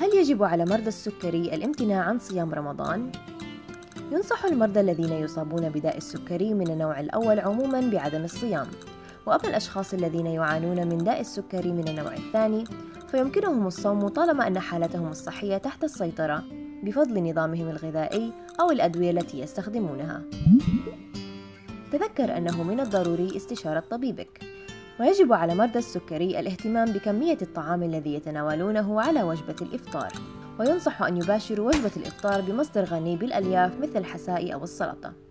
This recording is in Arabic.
هل يجب على مرضى السكري الامتناع عن صيام رمضان؟ ينصح المرضى الذين يصابون بداء السكري من النوع الأول عموما بعدم الصيام. وأما الأشخاص الذين يعانون من داء السكري من النوع الثاني فيمكنهم الصوم طالما أن حالتهم الصحية تحت السيطرة بفضل نظامهم الغذائي أو الأدوية التي يستخدمونها. تذكر أنه من الضروري استشارة طبيبك. ويجب على مرضى السكري الاهتمام بكمية الطعام الذي يتناولونه على وجبة الإفطار. وينصح أن يباشروا وجبة الإفطار بمصدر غني بالألياف مثل الحساء أو السلطة.